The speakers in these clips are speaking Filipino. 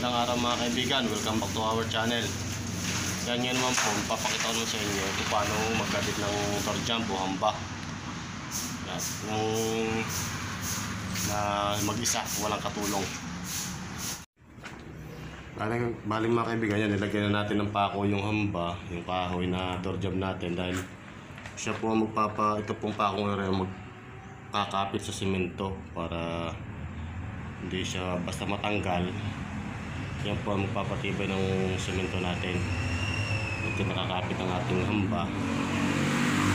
Magandang araw mga kaibigan, welcome back to our channel. Yan nga naman po, papakita ko sa inyo kung paano magkabit ng door jump o hamba. Yan, yung na mag-isa, walang katulong. Baling, baling mga kaibigan yan, nilagyan na natin ng pako yung hamba, yung kahoy na door jump natin dahil siya po magpapa, ito pong pako na rin magkakapit sa simento para hindi siya basta matanggal yan po ang magpapatibay ng semento natin. Ito nakakapit ang ating hamba.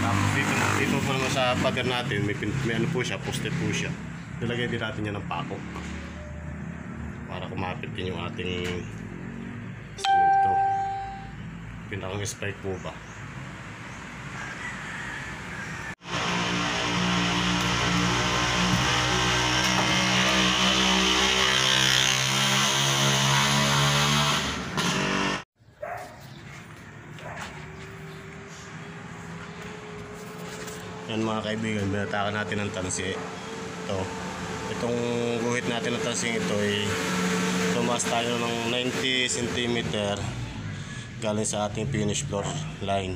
Tapos dito, dito po naman sa pader natin may, may ano po siya, poste po siya. Nilagay din natin yan ng pako. Para kumapit din yung ating semento pinakang spike po ba Yan mga kaibigan, binatakan natin ng tansi. Ito. Itong guhit natin ng tansing ito ay tumaas tayo ng 90 cm galing sa ating finish floor line.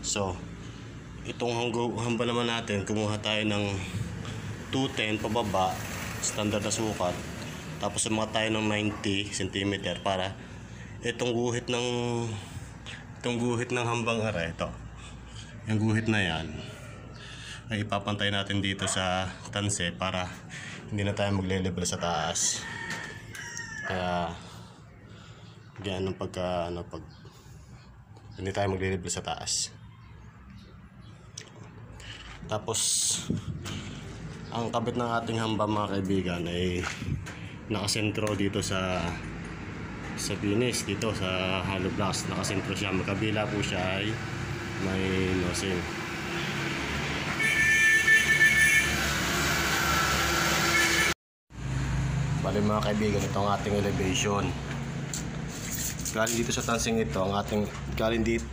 So, itong hamba naman natin, kumuha tayo ng 210 pababa, standard na sukat. Tapos sumakat tayo ng 90 cm para itong guhit ng itong guhit ng hambang ara ito yung guhit na yan ay ipapantay natin dito sa tanse para hindi na tayo magle-level sa taas. Kaya ganyan ang pagka ano pag hindi tayo magle-level sa taas. Tapos ang kabit ng ating hamba mga kaibigan ay nakasentro dito sa sa finish dito sa hollow blocks nakasentro siya. Magkabila po siya ay may nosing Bali mga kaibigan, ito ang ating elevation. Galing dito sa tansing ito, ang ating galing dito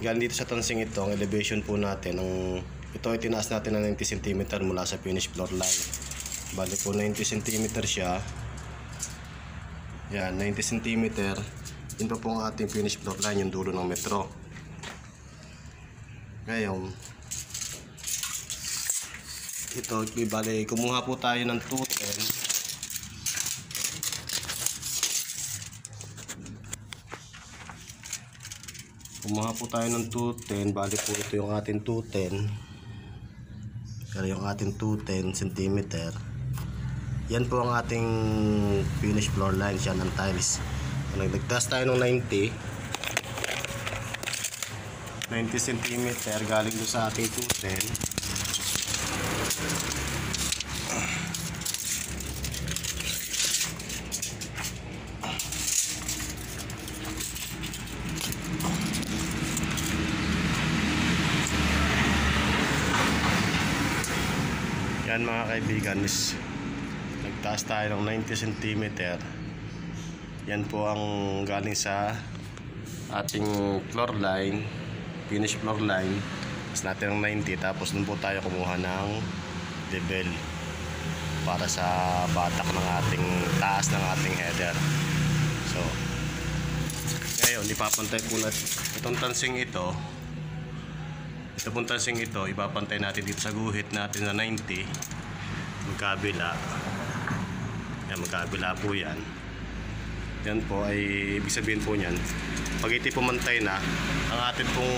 galing dito sa tansing ito, ang elevation po natin, ang ito ay tinaas natin ng 90 cm mula sa finish floor line. Bali po 90 cm siya. Yan, 90 cm. Pa po ang ating finish floor line, yung dulo ng metro. Ngayon, ito, bali, kumuha po tayo ng 210. Kumuha po tayo ng 210, bali po ito yung ating 210. Pero yung ating 210 cm. Yan po ang ating finish floor line siya ng tiles. Nagdagtas tayo ng 90, 90 cm galing doon sa ating 210. Yan mga kaibigan is nagtaas tayo ng 90 cm. Yan po ang galing sa ating floor line, finish floor line. Tapos natin ng 90 tapos dun po tayo kumuha ng level para sa batak ng ating taas ng ating header. So, ngayon, ipapantay po natin itong tansing ito ito pong tansing ito, ipapantay natin dito sa guhit natin na 90. Magkabila. Yan, magkabila po yan. Yan po ay ibig sabihin po niyan. Pag ito pumantay na, ang atin pong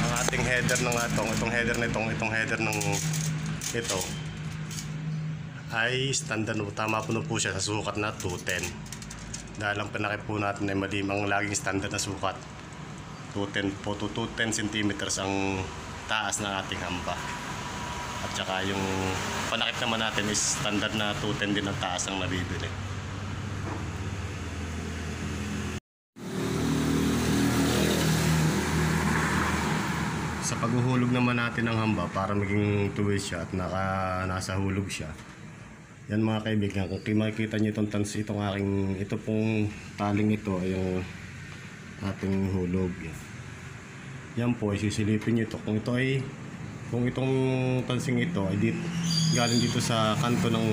ang ating header ng atong, itong header nitong, itong header ng ito ay standard. Tama po na po siya sa sukat na 210. Dahil ang pinakit po natin ay malimang laging standard na sukat. 210 po to 210 centimeters ang taas ng ating hamba. At saka yung panakip naman natin is standard na 210 din ang taas ang nabibili. Sa paghuhulog naman natin ng hamba para maging tuwid siya at naka, nasa hulog siya. Yan mga kaibigan, kung makikita niyo itong tans, itong aking, ito pong taling ito ay yung ating hulog. Yan. Yan po, sisilipin nyo ito. Kung ito ay, kung itong tansing ito ay dito, galing dito sa kanto ng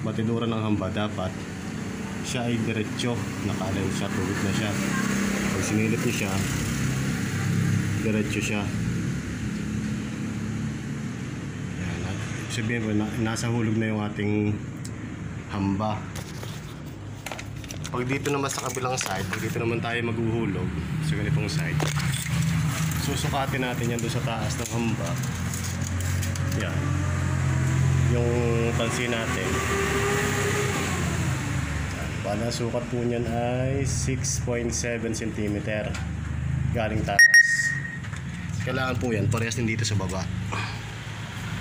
matinuran ng hamba dapat siya ay diretsyo nakalim siya tuwid na siya pag sinilip niyo siya diretsyo siya yan at sabihin po na, nasa hulog na yung ating hamba pag dito naman sa kabilang side pag dito naman tayo maghuhulog sa ganitong side susukatin natin yan doon sa taas ng hamba. Yan. Yung pansin natin. Bala sukat po niyan ay 6.7 cm galing taas. Kailangan po yan parehas din dito sa baba.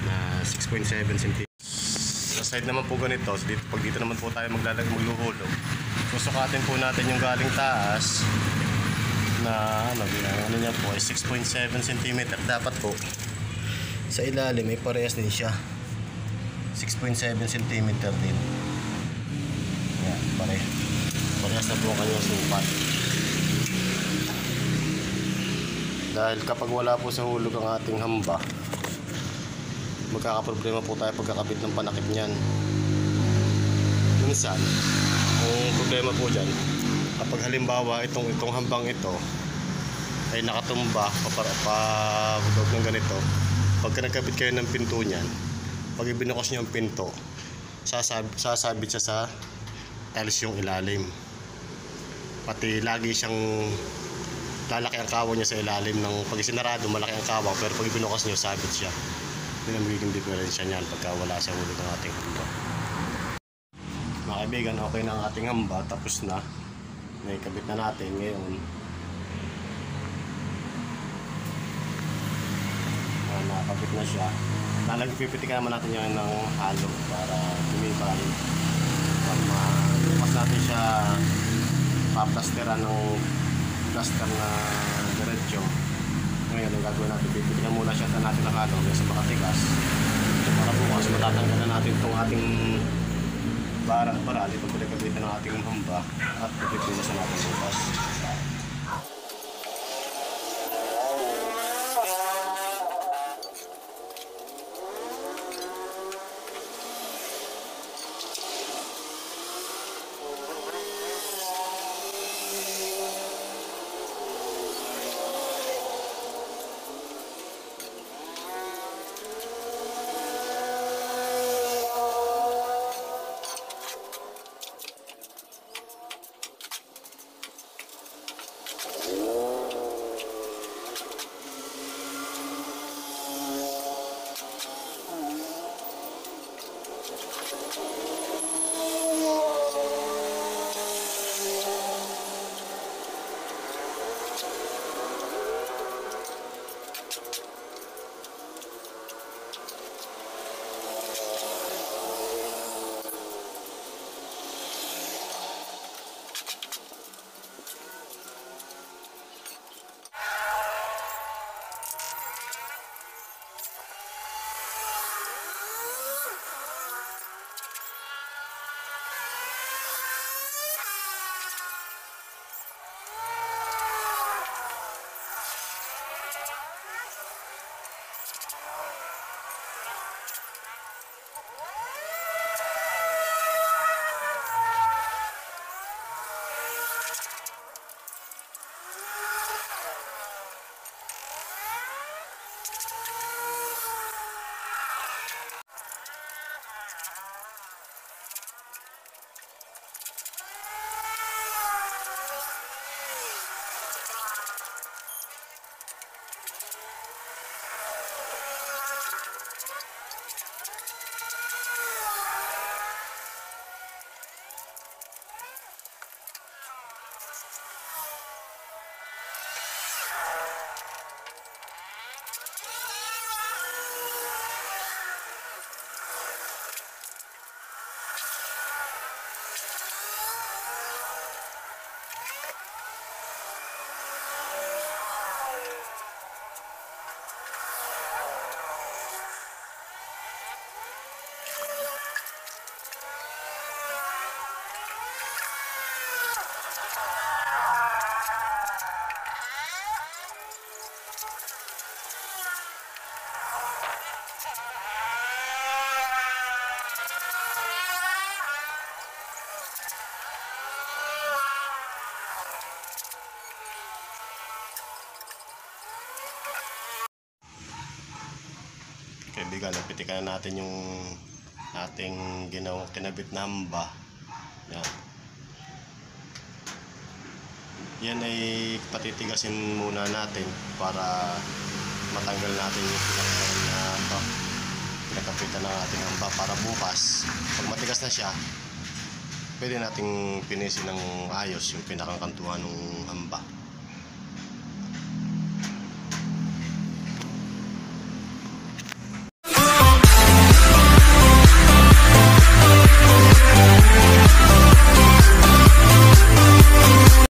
Na 6.7 cm sa side naman po ganito so dito, pag dito naman po tayo maglalag magluhulog susukatin po natin yung galing taas na ano, ano niya po ay 6.7 cm dapat po sa ilalim may parehas din siya. 6.7 cm din. Yan pare parehas na po ang kanyang sukat. Dahil kapag wala po sa hulog ang ating hamba magkakaproblema po tayo pagkakabit ng panakip niyan. Minsan ang problema po dyan kapag halimbawa itong itong hambang ito ay nakatumba pa pa, pa ng ganito pagka nagkabit kayo ng pinto niyan pag ibinukos niyo ang pinto sasab sasabit siya sa tiles yung ilalim. Pati lagi siyang lalaki ang kawa niya sa ilalim ng pag sinarado malaki ang kawa pero pag ibinukas niyo sabit siya. Yun ang magiging diferensya niyan pagka wala sa hulog ng ating hamba kaibigan okay na ang ating hamba tapos na. Naikabit na natin ngayon. Ah, nakakabit na siya. Lalagpipitikan naman natin yan ng halo para tumibay. Pag mabukas natin siya paplasteran ng plaster na diretsyo ngayon ang gagawin natin pipitikan muna siya natin ng halo. Kasi makatigas para bukas matatanggalan natin itong ating para pag pinagkabitan ng ating hamba at pipipilasan natin bukas kaibigan, napitikan na natin yung ating ginawa kinabit na hamba. Yan. Yan ay patitigasin muna natin para matanggal natin yung pinakaroon na ito. Pinakapitan ng ating hamba para bukas, pag matigas na siya, pwede nating pinisin ng ayos yung pinakang kantuan ng hamba.